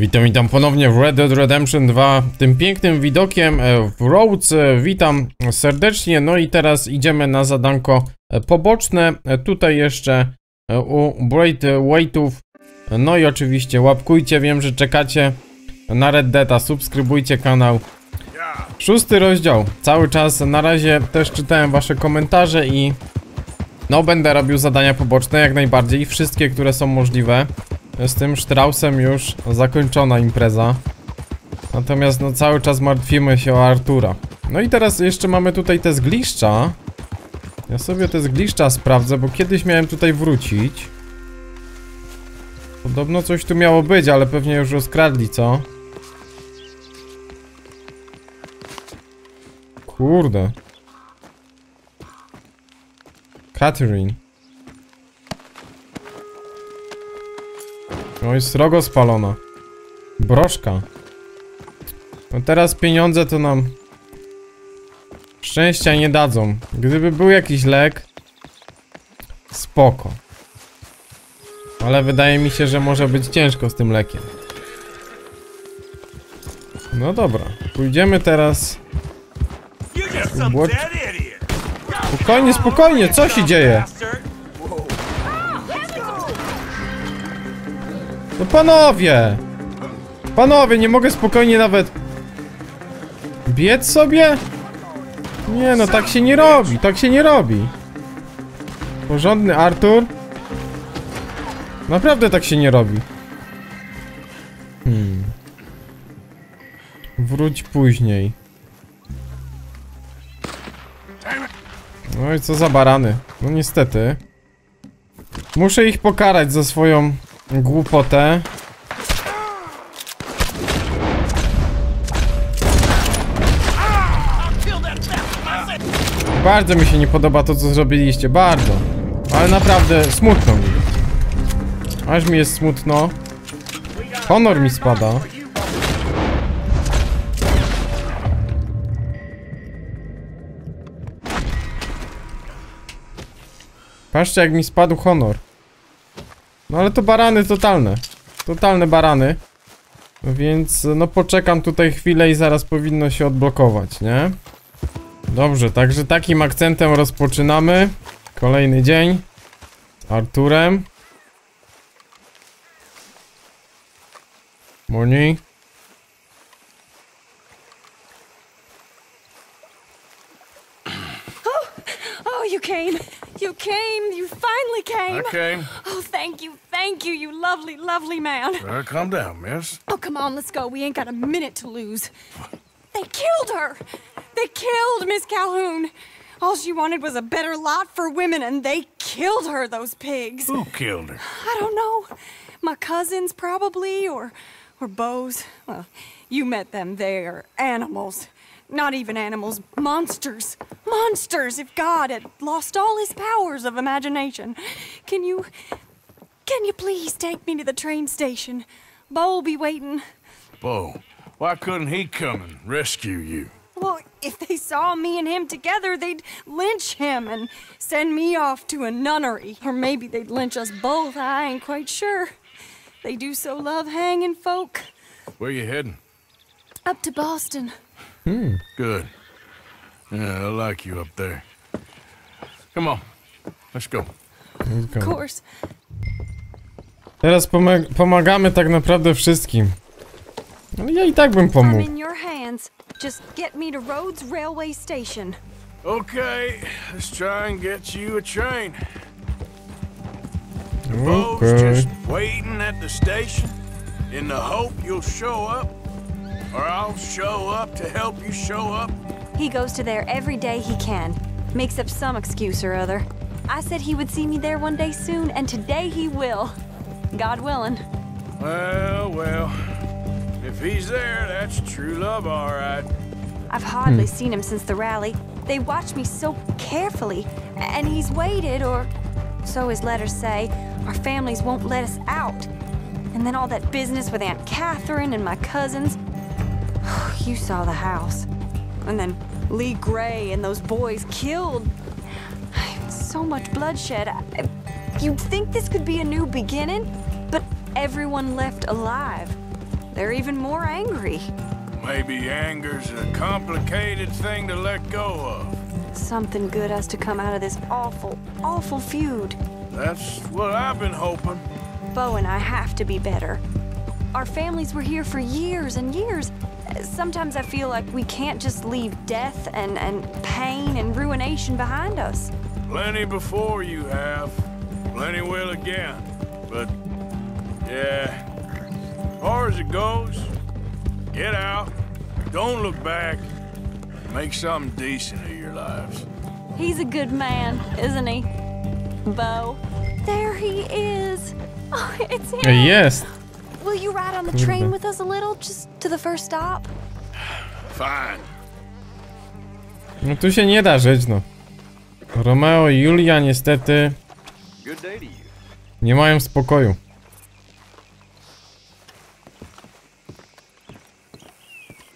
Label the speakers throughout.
Speaker 1: Witam, witam ponownie w Red Dead Redemption 2 tym pięknym widokiem e, w Rhodes. E, Witam serdecznie, no i teraz idziemy na zadanko e, poboczne. Tutaj jeszcze u Braid Waitów. No i oczywiście łapkujcie, wiem, że czekacie na Red Deada, subskrybujcie kanał. Szósty rozdział, cały czas, na razie też czytałem wasze komentarze i no będę robił zadania poboczne jak najbardziej, wszystkie, które są możliwe. Z tym Straussem już zakończona impreza. Natomiast no cały czas martwimy się o Artura. No i teraz jeszcze mamy tutaj te zgliszcza. Ja sobie te zgliszcza sprawdzę, bo kiedyś miałem tutaj wrócić. Podobno coś tu miało być, ale pewnie już rozkradli, co? Kurde. Catherine. I srogo spalona. Broszka. No teraz pieniądze to nam szczęścia nie dadzą. Gdyby był jakiś lek, spoko. Ale wydaje mi się, że może być ciężko z tym lekiem. No dobra, pójdziemy teraz.
Speaker 2: Idiot.
Speaker 1: Spokojnie, spokojnie, co się dzieje? No panowie! Panowie, nie mogę spokojnie nawet... Biec sobie? Nie no, tak się nie robi, tak się nie robi. Porządny Artur? Naprawdę tak się nie robi. Hmm. Wróć później. No i co za barany. No niestety. Muszę ich pokarać za swoją głupotę. Bardzo mi się nie podoba to, co zrobiliście, bardzo. Ale naprawdę smutno mi. Aż mi jest smutno. Honor mi spada. Patrzcie, jak mi spadł honor. No ale to barany totalne. Totalne barany. Więc no poczekam tutaj chwilę i zaraz powinno się odblokować, nie? Dobrze, także takim akcentem rozpoczynamy. Kolejny dzień. Z Arturem. Morning.
Speaker 3: Oh, you came. You came. You finally came.
Speaker 4: Okay.
Speaker 3: Oh, thank you. Thank you, you lovely, lovely man.
Speaker 4: Uh, calm down, miss.
Speaker 3: Oh, come on, let's go. We ain't got a minute to lose. They killed her. They killed Miss Calhoun. All she wanted was a better lot for women, and they killed her, those pigs.
Speaker 4: Who killed her?
Speaker 3: I don't know. My cousins, probably, or or Bo's. Well, you met them. They're animals. Not even animals, monsters. Monsters! If God had lost all his powers of imagination. Can you. Can you please take me to the train station? Bo'll be waiting.
Speaker 4: Bo. Why couldn't he come and rescue you?
Speaker 3: Well, if they saw me and him together, they'd lynch him and send me off to a nunnery. Or maybe they'd lynch us both, I ain't quite sure. They do so love hanging folk.
Speaker 4: Where you heading?
Speaker 3: Up to Boston. Hmm.
Speaker 4: Good. Yeah, I like you up there. Come on. Let's go.
Speaker 3: Of course.
Speaker 1: Teraz pomag pomagamy tak naprawdę wszystkim. Ale ja i tak bym
Speaker 3: I'm in your hands. Just get me to Rhodes Railway Station.
Speaker 4: Okay, let's try and get you a train. Bo's
Speaker 1: Okej.
Speaker 4: just waiting at the station in the hope you'll show up. Or I'll show up to help you show up.
Speaker 5: He goes to there every day he can. Makes up some excuse or other. I said he would see me there one day soon, and today he will. God willing.
Speaker 4: Well, well. If he's there, that's true love, all right.
Speaker 5: I've hardly hmm. seen him since the rally. They watch me so carefully, and he's waited, or so his letters say. Our families won't let us out. And then all that business with Aunt Catherine and my cousins. You saw the house. And then Lee Gray and those boys killed. So much bloodshed. I- You'd think this could be a new beginning, but everyone left alive. they're even more angry.
Speaker 4: Maybe anger's a complicated thing to let go of.
Speaker 5: Something good has to come out of this awful, awful feud.
Speaker 4: That's what I've been hoping.
Speaker 5: Bo and I have to be better. Our families were here for years and years. Sometimes I feel like we can't just leave death and, and pain and ruination behind us.
Speaker 4: Plenty before you have. Plenty will again. But, yeah. As far as it goes, get out. Don't look back. Make something decent of your lives.
Speaker 5: He's a good man, isn't he? Bo. There he is. Oh, it's him.
Speaker 1: Jest!
Speaker 5: Will you ride on the train with us a little, just to the first stop?
Speaker 4: Fine.
Speaker 1: No tu się nie da żyć, no. Romeo i Julia niestety
Speaker 2: Good day to you.
Speaker 1: nie mają spokoju.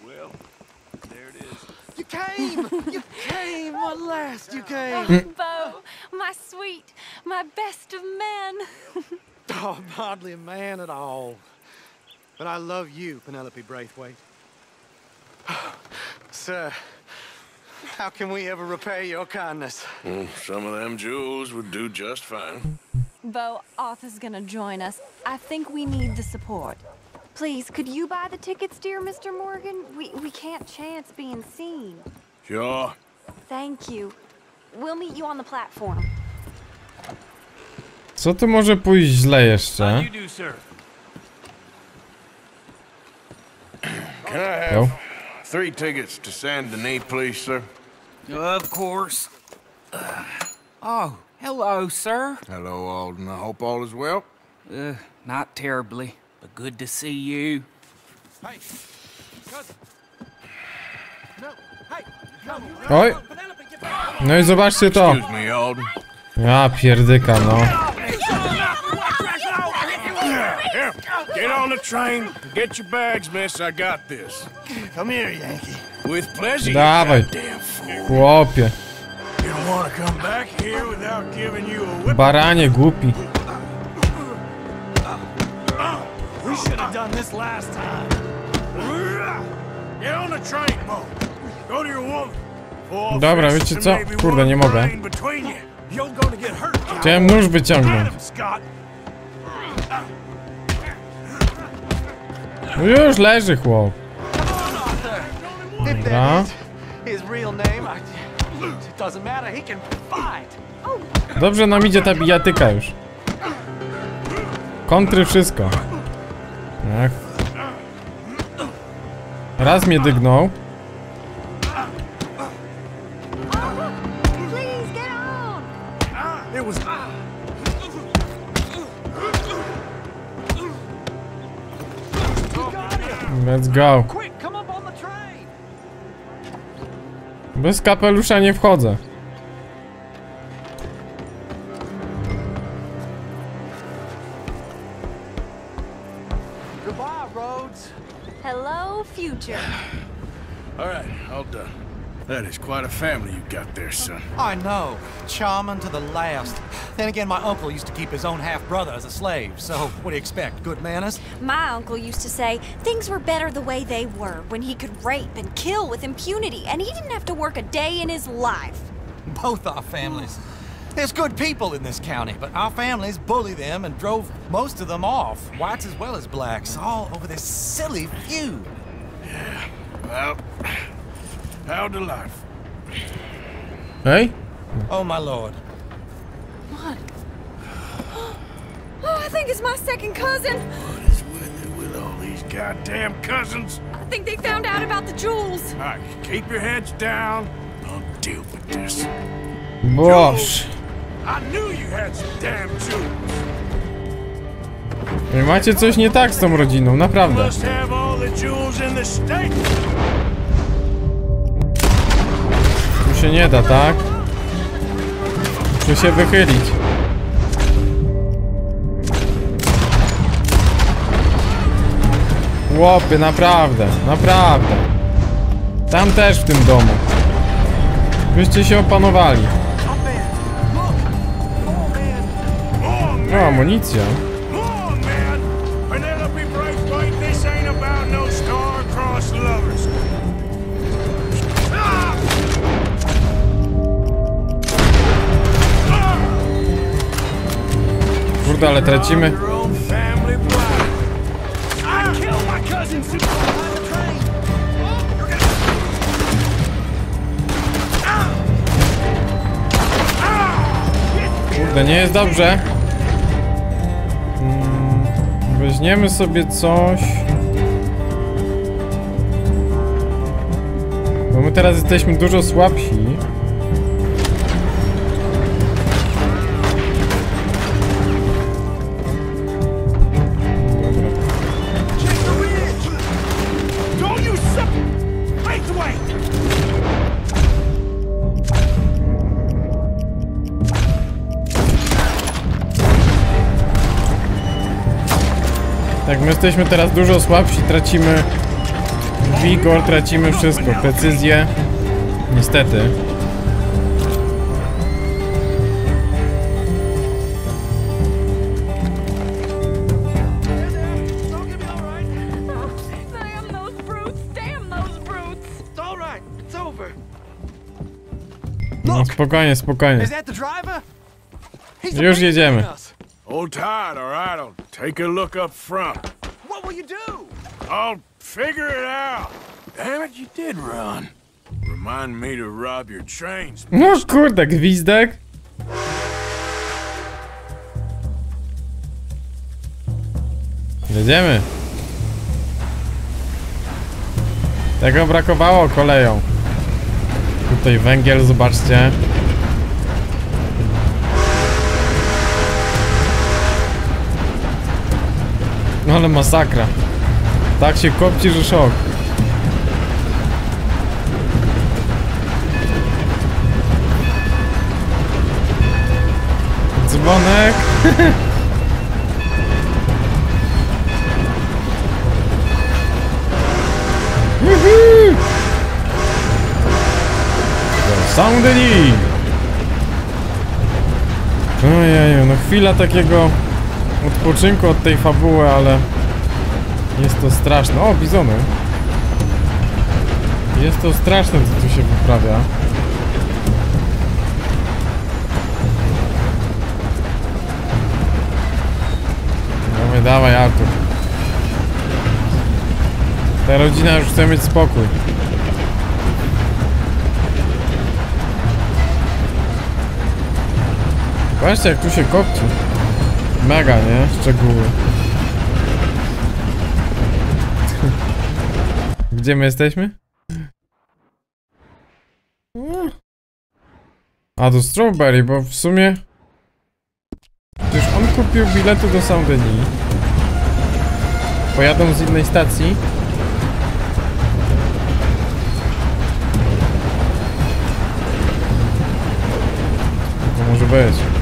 Speaker 2: Well, there it is.
Speaker 6: You came! You came! At last you came!
Speaker 5: Oh, Bo, my sweet, my best of men.
Speaker 6: Oh, I'm hardly a man at all. But I love you, Penelope Braithwaite. Sir, how can we ever repay your kindness?
Speaker 4: Mm, Some of them jewels would do just fine.
Speaker 5: Bo, Arthur's gonna join us. I think we need the support. Please, could you buy the tickets, dear Mr. Morgan? We, we can't chance being seen.
Speaker 4: Sure.
Speaker 5: Thank you. We'll meet you on the platform.
Speaker 1: Co tu może pójść źle
Speaker 2: How
Speaker 1: jeszcze?
Speaker 2: you do, sir?
Speaker 4: Can I
Speaker 1: No.
Speaker 4: three tickets to Saint Denis, please, sir?
Speaker 7: Of course. Uh, oh, hello, sir.
Speaker 4: Hello, Alden. I hope all is well.
Speaker 7: Uh, not terribly, but good to see you.
Speaker 6: Hey, cousin. No, hey, no.
Speaker 1: Oj!
Speaker 6: Penelope, get back!
Speaker 1: No i zobaczcie to!
Speaker 4: Excuse me, Alden.
Speaker 1: Ja pierdyka, no.
Speaker 4: On the train. Get your bags, miss. I got this.
Speaker 6: Come here, Yankee.
Speaker 4: With pleasure,
Speaker 1: Dawaj. Chłopie.
Speaker 4: You don't want to come back here without giving you a whip.
Speaker 1: Baranie głupi.
Speaker 6: We should have done this last time.
Speaker 4: Get on the train, Mo. Go to your woman.
Speaker 1: Dobra, wiecie co? Kurde, nie mogę. Chciałem nóż wyciągnąć. No już leży chłop. Dobra. Dobrze nam idzie ta bijatyka już. Kontry wszystko. Tak. Raz mnie dygnął. Let's go.
Speaker 6: Quick, come up on the train.
Speaker 1: Bez kapelusza nie wchodzę.
Speaker 6: Goodbye, Rhodes.
Speaker 5: Hello, future.
Speaker 4: All right, all done. That is quite a family you got there, son.
Speaker 8: I know. Charming to the last. Then again, my uncle used to keep his own half brother as a slave, so what do you expect? Good manners?
Speaker 5: My uncle used to say things were better the way they were when he could rape and kill with impunity, and he didn't have to work a day in his life.
Speaker 8: Both our families. There's good people in this county, but our families bully them and drove most of them off, whites as well as blacks, all over this silly feud.
Speaker 4: Yeah, Well, how delightful.
Speaker 1: Hey?
Speaker 8: Oh, my lord.
Speaker 5: What? Oh, I think it's my second cousin.
Speaker 4: What is with it with all these goddamn cousins?
Speaker 5: I think they found out about the jewels.
Speaker 4: All right, keep your heads down. I'll deal with this.
Speaker 1: Boż.
Speaker 4: I knew you had some damn jewels.
Speaker 1: Macie coś nie tak z tą rodziną, naprawdę. Tu się nie da, tak? Muszę się wychylić. Chłopy, naprawdę, naprawdę. Tam też w tym domu. Byście się opanowali. O, amunicja. Kurde, ale tracimy. Kurde, nie jest dobrze. Mm, Weźmiemy sobie coś. Bo my teraz jesteśmy dużo słabsi. My jesteśmy teraz dużo słabsi, tracimy wigor, tracimy wszystko, precyzję. Niestety. No, spokojnie, spokojnie. Już jedziemy.
Speaker 4: Hold tight, all right? I'll take a look up front.
Speaker 6: Will you do?
Speaker 4: I'll figure it out. Damn it, you did run. Remind me to rob your trains.
Speaker 1: No kurde, gwizdek. Jedziemy. Tego brakowało koleją. Tutaj węgiel, zobaczcie. No ale masakra. Tak się kopci, że szok. Dzwonek. Do Saint-Denis. Ojeju, no chwila takiego odpoczynku od tej fabuły, ale jest to straszne. O, bizony. Jest to straszne, co tu się wyprawia. Dawaj, dawaj, Artur. Ta rodzina już chce mieć spokój. Patrzcie jak tu się kopci. Mega, nie? Szczegóły. Gdzie my jesteśmy? A, do Strawberry, bo w sumie... Przecież on kupił bilety do Saint-Denis. Pojadą z innej stacji. Może być.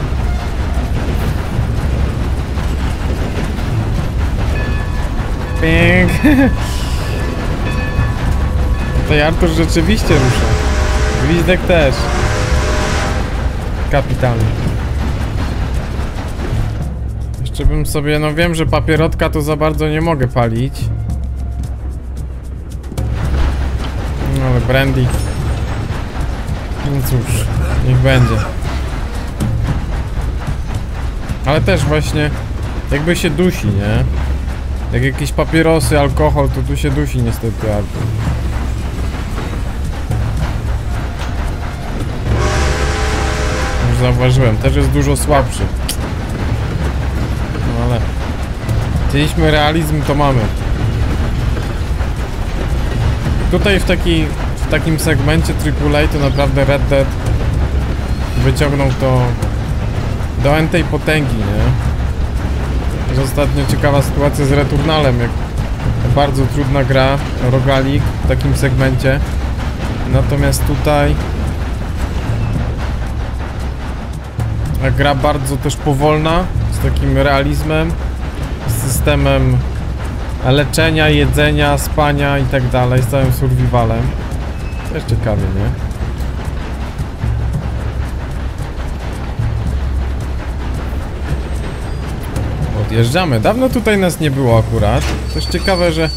Speaker 1: Pink. Tutaj Artur rzeczywiście rusza. Gwizdek też. Kapitalny. Jeszcze bym sobie, no wiem, że papierotka to za bardzo nie mogę palić. No ale brandy. No cóż, niech będzie. Ale też właśnie, jakby się dusi, nie? Jak jakieś papierosy, alkohol, to tu się dusi niestety Artur. Już zauważyłem, też jest dużo słabszy. No ale... Chcieliśmy realizm, to mamy. Tutaj w, taki, w takim segmencie AAA to naprawdę Red Dead wyciągnął to do entej potęgi, nie? Jest ostatnio ciekawa sytuacja z Returnalem, jak bardzo trudna gra, rogalik w takim segmencie. Natomiast tutaj gra bardzo też powolna, z takim realizmem, z systemem leczenia, jedzenia, spania i tak dalej, z całym survivalem. Też ciekawie, nie? Odjeżdżamy. Dawno tutaj nas nie było akurat. Też ciekawe, że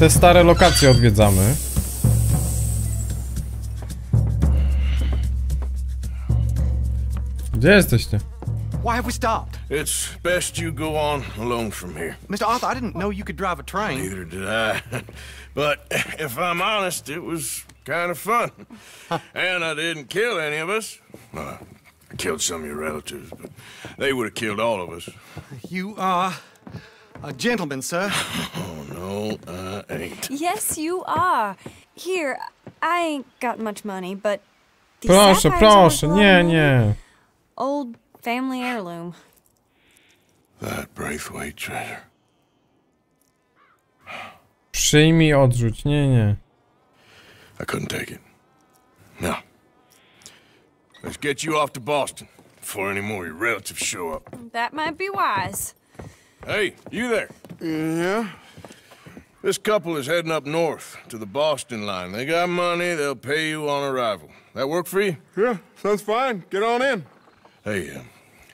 Speaker 1: te stare lokacje odwiedzamy. Gdzie jesteście?
Speaker 6: Why have we stopped?
Speaker 4: It's best you go on alone from here.
Speaker 6: Mr. Arthur, I didn't know you could drive a train.
Speaker 4: Neither did I. but if I'm honest, it was kind of fun. and I didn't kill any of us. Well, I killed some of your relatives, but they would have killed all of us.
Speaker 6: You are a gentleman, sir.
Speaker 4: Oh, no, I ain't.
Speaker 5: Yes, you are. Here, I ain't got much money, but these
Speaker 1: Proszę,
Speaker 5: are
Speaker 1: proszę, nie, nie.
Speaker 5: Old family heirloom.
Speaker 4: That Braithwaite treasure.
Speaker 1: Przyjmij, odrzuć, nie, nie.
Speaker 4: I couldn't take it. No. Let's get you off to Boston before any more of your relatives show up.
Speaker 5: That might be wise.
Speaker 4: Hey, you there? Yeah? This couple is heading up north to the Boston line. They got money, they'll pay you on arrival. That work for you?
Speaker 9: Yeah, sounds fine. Get on in.
Speaker 4: Hey, um,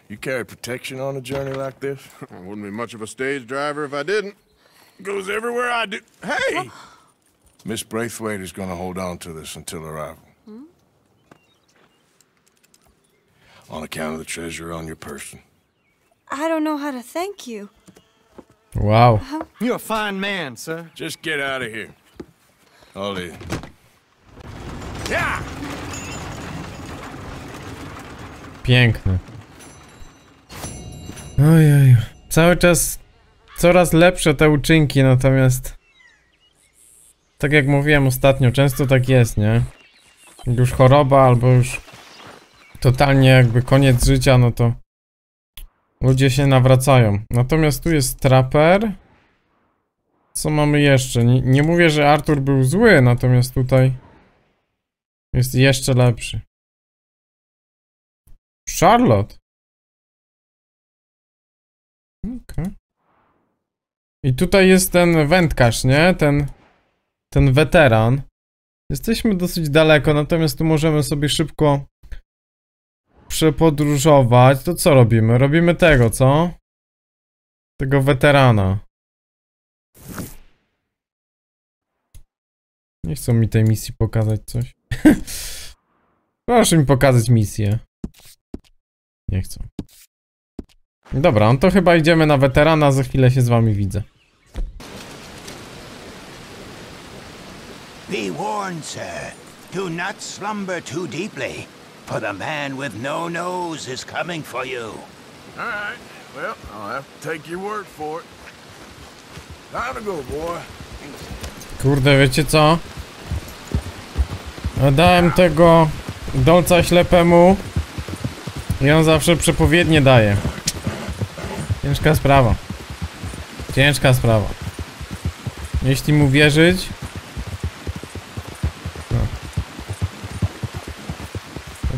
Speaker 4: you carry protection on a journey like this?
Speaker 9: I wouldn't be much of a stage driver if I didn't.
Speaker 4: Goes everywhere I do. Hey! Miss Braithwaite is gonna hold on to this until arrival. On account of the treasure on your person.
Speaker 5: I don't know how to thank you.
Speaker 1: Wow.
Speaker 6: You're a fine man, sir.
Speaker 4: Just get out of here. Ollie. Yeah!
Speaker 1: Piękne. Ojej. Cały czas coraz lepsze te uczynki, natomiast tak jak mówiłem ostatnio, często tak jest, nie? Jak Już choroba albo już totalnie jakby koniec życia, no to ludzie się nawracają. Natomiast tu jest traper. Co mamy jeszcze? Nie, nie mówię, że Artur był zły, natomiast tutaj jest jeszcze lepszy. Charlotte. Okej. I tutaj jest ten wędkarz, nie? Ten, ten weteran. Jesteśmy dosyć daleko, natomiast tu możemy sobie szybko przepodróżować. To co robimy? Robimy tego, co? Tego weterana. Nie chcą mi tej misji pokazać coś. Proszę mi pokazać misję. Nie chcą. Dobra, no to chyba idziemy na weterana, za chwilę się z wami widzę.
Speaker 10: Be warned, sir. Do not slumber too deeply, for the man with no nose is coming for you.
Speaker 4: All right. Well, I'll have to take your word for it. Time to go, boy.
Speaker 1: Kurde, wiecie co? Dałem tego dolca ślepemu i on zawsze przepowiednie daje. Ciężka sprawa. Ciężka sprawa. Jeśli mu wierzyć...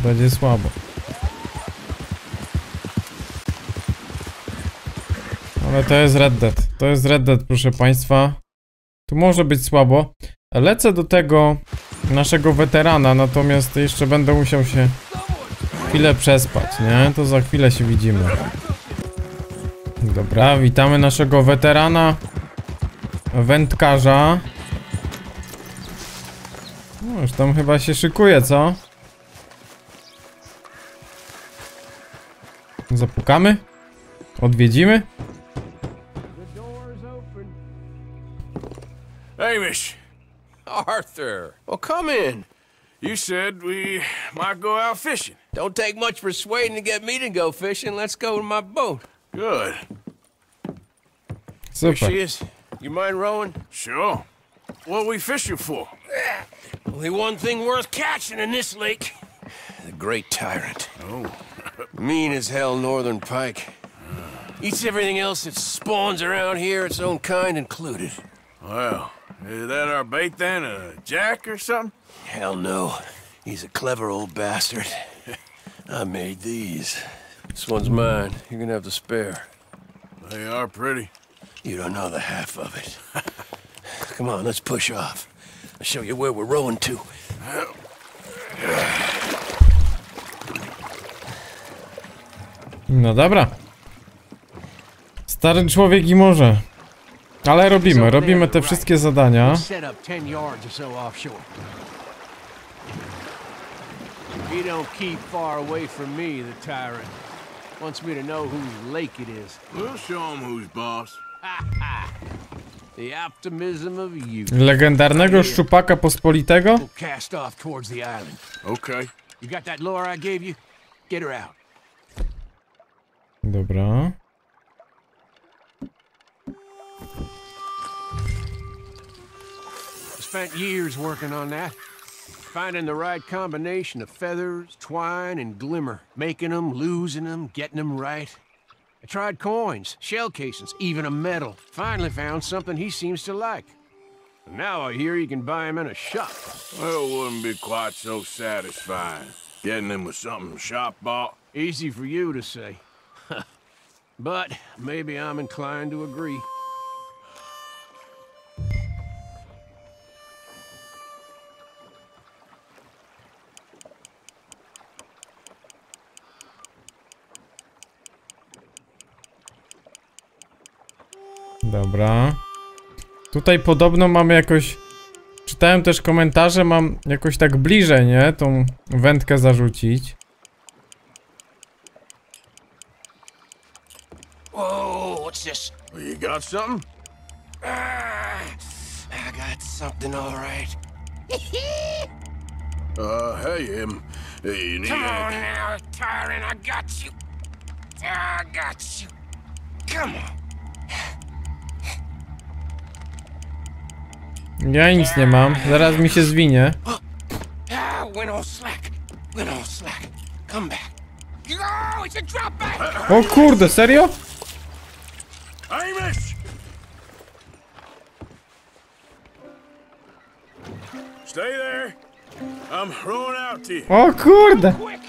Speaker 1: będzie słabo. Ale to jest Red Dead. To jest Red Dead, proszę państwa. Tu może być słabo. Lecę do tego naszego weterana, natomiast jeszcze będę musiał się chwilę przespać, nie? To za chwilę się widzimy. Dobra, witamy naszego weterana wędkarza. No, już tam chyba się szykuje, co? Zapukamy? Odwiedzimy?
Speaker 4: Amish!
Speaker 11: Arthur, well, come in.
Speaker 4: you said we might go out fishing.
Speaker 11: Don't take much persuading to get me to go fishing. Let's go to my boat.
Speaker 4: Good.
Speaker 11: There
Speaker 1: Super.
Speaker 11: she is. You mind rowing?
Speaker 4: Sure. What are we fishing for?
Speaker 11: Only one thing worth catching in this lake. The Great Tyrant.
Speaker 4: Oh.
Speaker 11: Mean as hell northern pike. Eats everything else that spawns around here, its own kind included.
Speaker 4: Well, is that our bait then? A jack or something?
Speaker 11: Hell no. He's a clever old bastard. I made these. This one's mine. You're gonna have to spare.
Speaker 4: They are pretty.
Speaker 11: You don't know the half of it. Come on, let's push off. I'll show you where we're rowing to.
Speaker 1: No dobra. Stary człowiek i może. Ale robimy, robimy te wszystkie zadania.
Speaker 2: Set up 10 yards or so offshore. He don't keep far away from me, the tyrant. Wants me to know whose lake it is.
Speaker 4: We'll show him who's boss.
Speaker 2: The optimism of youth.
Speaker 1: Legendarnego szczupaka pospolitego?
Speaker 2: We'll cast off towards the island.
Speaker 4: Okay.
Speaker 2: You got that lure I gave you? Get her out.
Speaker 1: Dobra.
Speaker 2: Spent years working on that. Finding the right combination of feathers, twine, and glimmer. Making them, losing them, getting them right. I tried coins, shell casings, even a medal. Finally found something he seems to like. And now I hear you can buy him in a shop.
Speaker 4: Well, it wouldn't be quite so satisfying. Getting him with something shop bought.
Speaker 2: Easy for you to say. But maybe I'm inclined to agree.
Speaker 1: Dobra. Tutaj podobno mamy jakoś... Czytałem też komentarze, mam jakoś tak bliżej, nie? Tą wędkę zarzucić.
Speaker 11: Whoa, what's this?
Speaker 4: You got something?
Speaker 11: Ah, I got something, all right.
Speaker 4: Uh, hey, him. Hey, you need
Speaker 11: Come on now, Tyron, I got you. I got you. Come on.
Speaker 1: Ja nic nie mam, zaraz mi się zwinie.
Speaker 11: Ah.
Speaker 1: O kurde, serio?
Speaker 4: Amish! Stay there. I'm rowing out to you.
Speaker 1: O kurde!
Speaker 11: Quick!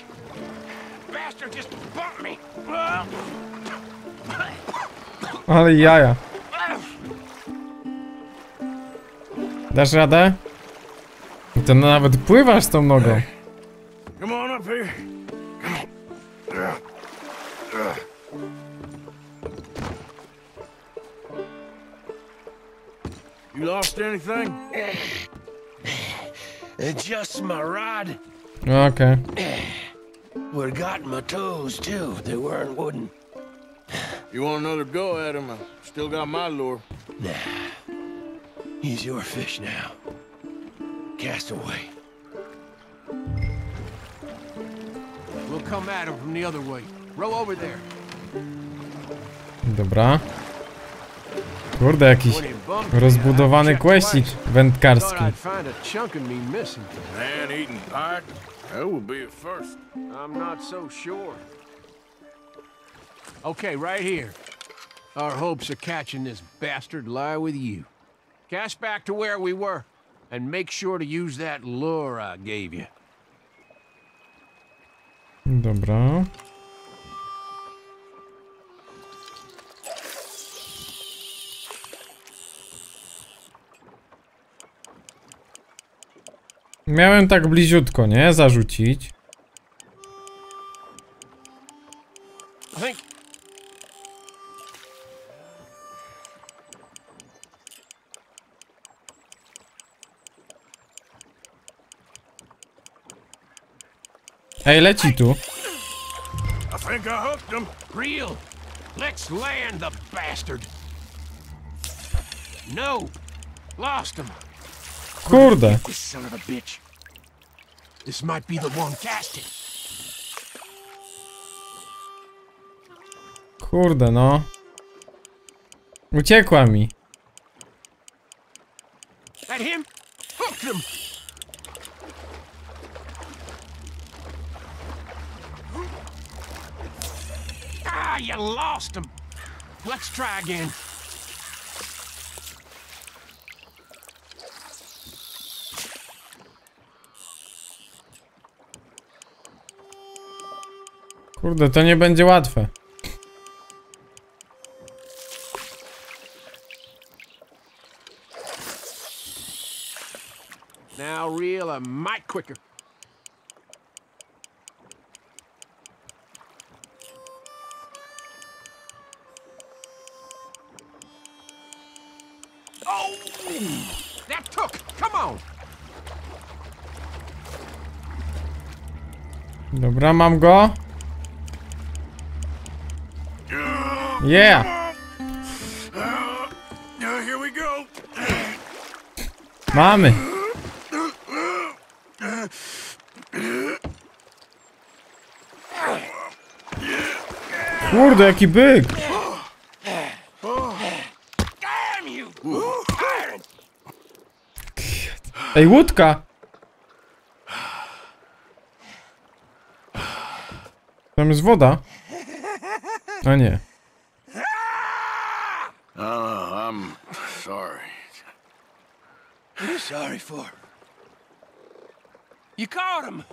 Speaker 11: Bastard just bumped me.
Speaker 1: Ale jaja. Dasz radę? To nawet pływasz tą nogą. Okej.
Speaker 11: Would have gotten my toes, too. They weren't wooden.
Speaker 4: You want another go at him? I still got my lure.
Speaker 11: Nah. He's your fish now. Cast away.
Speaker 2: We'll come at him from the other way. Row over there.
Speaker 1: Dobra. Kurde, jakiś
Speaker 2: When he bumped me, I
Speaker 1: rozbudowany
Speaker 2: checked
Speaker 1: questik wędkarski.
Speaker 2: Thought I'd find a chunk of me missing.
Speaker 4: Man eating pike? That would be a first.
Speaker 2: I'm not so sure. Okay, right here. Our hopes of catching this bastard lie with you. Cast back to where we were, and make sure to use that lure I gave you.
Speaker 1: Dobra. Miałem tak bliziutko, nie? Zarzucić. Ej, leci tu.
Speaker 4: I think I hooked him.
Speaker 2: real. Let's land the bastard. No, lost him.
Speaker 1: Kurde.
Speaker 2: This son of a bitch. This might be the one casting.
Speaker 1: Kurde, no. Uciekła mi.
Speaker 2: That him? Hooked him. Ah, you lost him. Let's try again.
Speaker 1: Kurde, to nie będzie łatwe.
Speaker 2: Now reel a mite quicker. Oh! That took! Come on!
Speaker 1: Dobra, mam go. Yeah!
Speaker 4: Uh, here we go.
Speaker 1: Mamy! Kurde, jaki byk! Ej, łódka! Tam jest woda? A nie.
Speaker 4: Oh, I'm sorry.
Speaker 2: What are you sorry for? You caught him!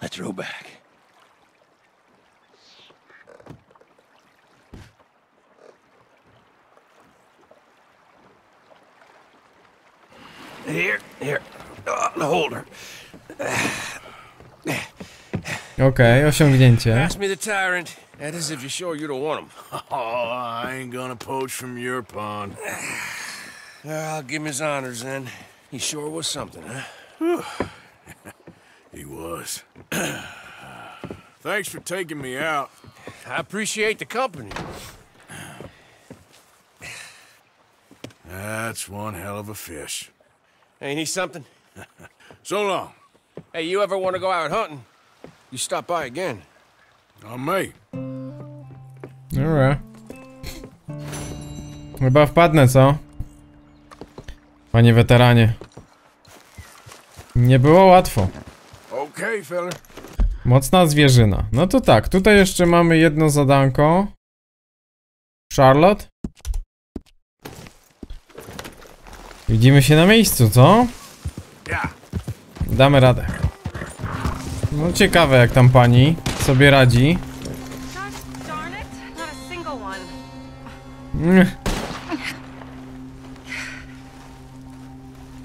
Speaker 2: Let's row back. Here, here. Uh, the holder.
Speaker 1: Okej, osiągnięcie.
Speaker 2: Ask me the tyrant. That is if you're sure you don't want him.
Speaker 4: Oh, I ain't gonna poach from your pond.
Speaker 2: I'll give him his honors then. He sure was something, huh?
Speaker 4: He was. Thanks for taking me out.
Speaker 2: I appreciate the company.
Speaker 4: That's one hell of a fish.
Speaker 2: Ain't he something?
Speaker 4: So long.
Speaker 2: Hey, you ever want to go out hunting? You stop by again.
Speaker 4: On me.
Speaker 1: Dobra. Chyba wpadnę, co? Panie weteranie. Nie było łatwo.
Speaker 4: Okay, fella.
Speaker 1: Mocna zwierzyna. No to tak, tutaj jeszcze mamy jedno zadanko. Charlotte? Widzimy się na miejscu, co?
Speaker 4: Yeah.
Speaker 1: Damy radę. No ciekawe jak tam pani sobie radzi.
Speaker 5: Gosh darn it, not a single one.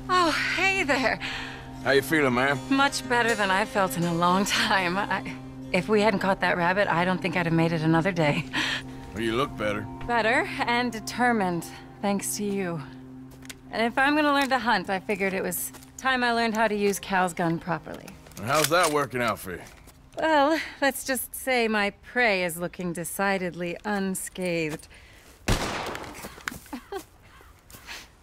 Speaker 12: Oh, hey there.
Speaker 4: How you feeling, man?
Speaker 12: Much better than I felt in a long time. I, if we hadn't caught that rabbit, I don't think I'd have made it another day.
Speaker 4: Well, you look better.
Speaker 12: Better and determined, thanks to you. And if I'm gonna learn to hunt, I figured it was time I learned how to use Cal's gun properly.
Speaker 4: How's that working out for you?
Speaker 12: Well, let's just say my prey is looking decidedly unscathed.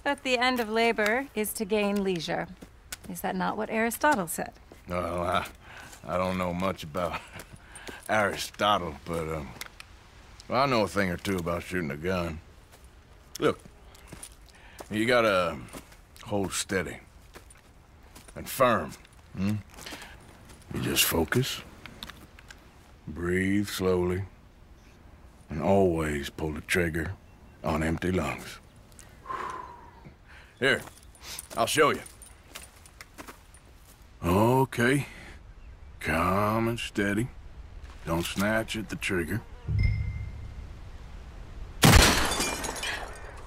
Speaker 12: But the end of labor is to gain leisure. Is that not what Aristotle said?
Speaker 4: Well, I, I don't know much about Aristotle, but um, well, I know a thing or two about shooting a gun. Look, you gotta hold steady and firm. Hmm? You just focus, breathe slowly, and always pull the trigger on empty lungs. Here, I'll show you. Okay. Calm and steady. Don't snatch at the trigger.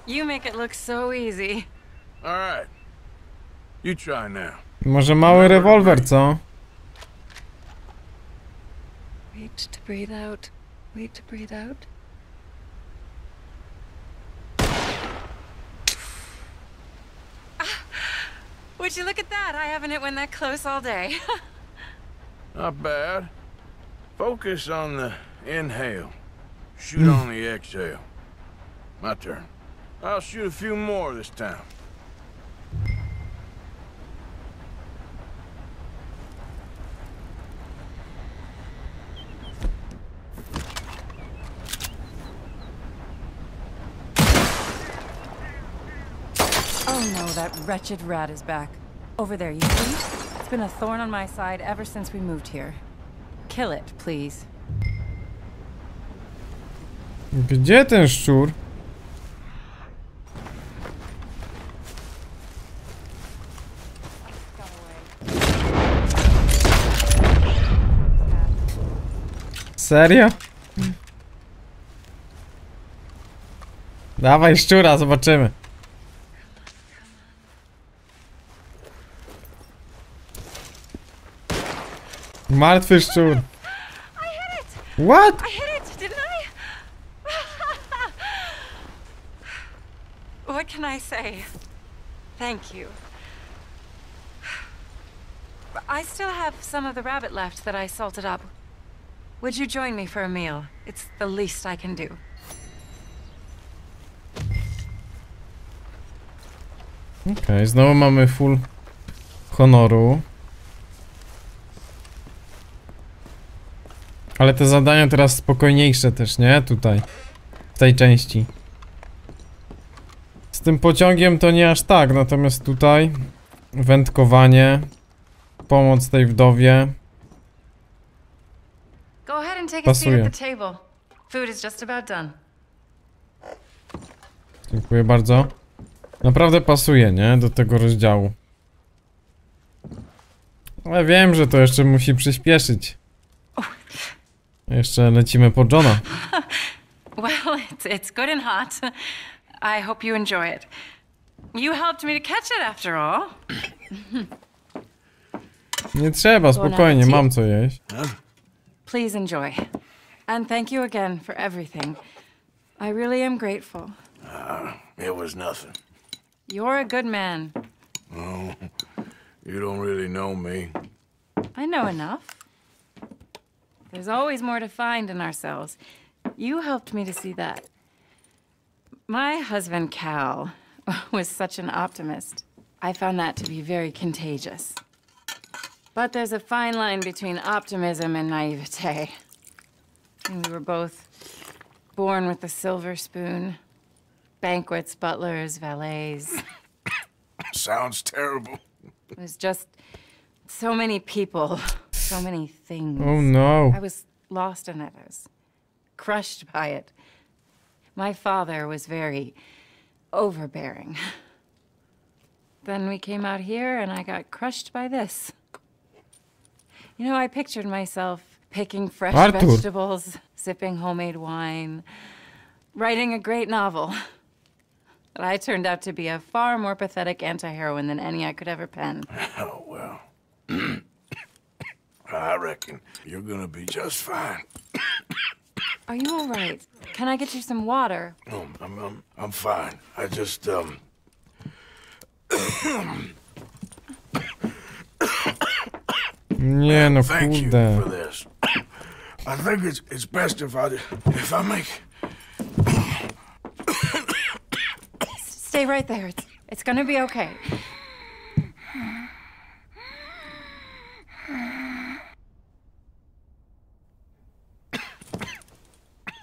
Speaker 12: You make it look so easy.
Speaker 4: All right. You try now.
Speaker 1: Może mały rewolwer, co?
Speaker 12: Wait to breathe out. Wait to breathe out. Ah, Would you look at that? I haven't hit one that close all day.
Speaker 4: Not bad. Focus on the inhale. Shoot on the exhale. My turn. I'll shoot a few more this time.
Speaker 12: oh no, that wretched rat is back. Over there, you see? It's been a thorn on my side ever since we moved here. Kill it, please.
Speaker 1: Gdzie ten szczur? Serio? Hmm. Dawaj szczura, zobaczymy. Martwy szczur. What?
Speaker 12: I hit it, didn't I? what can I say? Thank you. I still have some of the rabbit left that I salted up. Would you join me for a meal? It's the least I can do.
Speaker 1: Okej, znowu mamy full honoru. Ale te zadania teraz spokojniejsze też, nie? Tutaj. W tej części. Z tym pociągiem to nie aż tak, natomiast tutaj wędkowanie, pomoc tej wdowie. Pasuje. Dziękuję bardzo. Naprawdę pasuje, nie? Do tego rozdziału. Ale wiem, że to jeszcze musi przyspieszyć. Jeszcze lecimy po Johna.
Speaker 12: Well, it's, it's good and hot. I hope you enjoy it. You helped me to catch it after all.
Speaker 1: Nie trzeba, spokojnie, mam co jeść.
Speaker 12: Please enjoy. And thank you again for everything. I really am grateful.
Speaker 4: Ah, it was nothing.
Speaker 12: You're a good man.
Speaker 4: Oh, you don't really know me.
Speaker 12: I know enough. There's always more to find in ourselves. You helped me to see that. My husband, Cal, was such an optimist. I found that to be very contagious. But there's a fine line between optimism and naivete. And we were both born with a silver spoon. Banquets, butlers, valets.
Speaker 4: Sounds terrible.
Speaker 12: It was just so many people, so many things.
Speaker 1: Oh, no.
Speaker 12: I was lost in it. I was crushed by it. My father was very overbearing. Then we came out here and I got crushed by this. You know, I pictured myself picking fresh
Speaker 1: Arthur.
Speaker 12: vegetables, sipping homemade wine, writing a great novel. But I turned out to be a far more pathetic anti-heroine than any I could ever pen.
Speaker 4: Oh, well. I reckon you're gonna be just fine.
Speaker 12: Are you all right? Can I get you some water?
Speaker 4: No, I'm, I'm, I'm fine. I just, um...
Speaker 1: Nie no,
Speaker 4: Thank you
Speaker 1: kurde.
Speaker 4: for this. I think it's, it's best if I, if I make...
Speaker 12: Stay right there. It's, it's gonna be okay.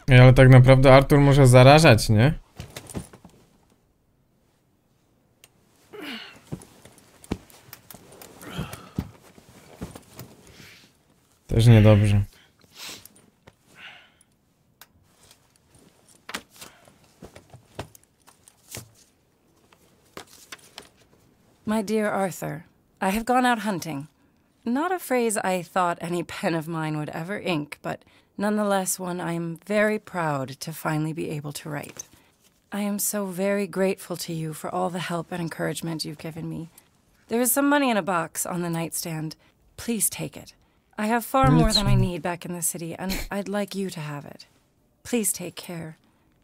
Speaker 1: Ale tak naprawdę Artur może zarażać, nie? Też niedobrze.
Speaker 12: My dear Arthur, I have gone out hunting. Not a phrase I thought any pen of mine would ever ink, but nonetheless one I am very proud to finally be able to write. I am so very grateful to you for all the help and encouragement you've given me. There is some money in a box on the nightstand. Please take it. I have far more than I need back in the city, and I'd like you to have it. Please take care,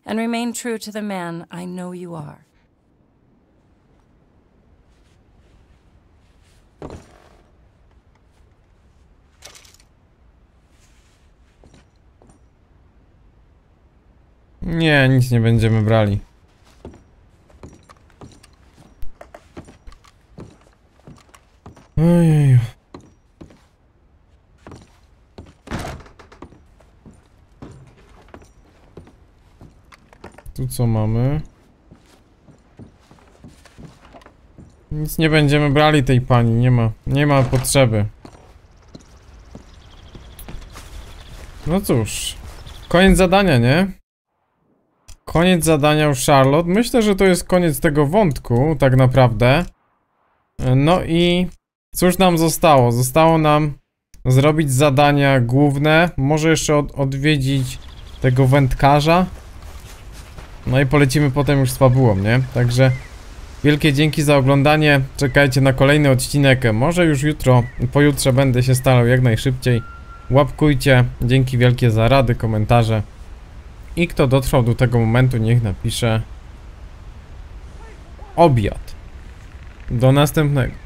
Speaker 12: and remain true to the man I know you are.
Speaker 1: Nie, nic nie będziemy brali. Ojej. Tu co mamy? Nic nie będziemy brali tej pani, nie ma, nie ma potrzeby. No cóż, koniec zadania, nie? Koniec zadania u Charlotte. Myślę, że to jest koniec tego wątku, tak naprawdę. No i cóż nam zostało? Zostało nam zrobić zadania główne. Może jeszcze od, odwiedzić tego wędkarza. No i polecimy potem już z fabułą, nie? Także wielkie dzięki za oglądanie. Czekajcie na kolejny odcinek. Może już jutro, pojutrze będę się starał jak najszybciej. Łapkujcie. Dzięki wielkie za rady, komentarze. I kto dotrwał do tego momentu, niech napisze obiad. Do następnego.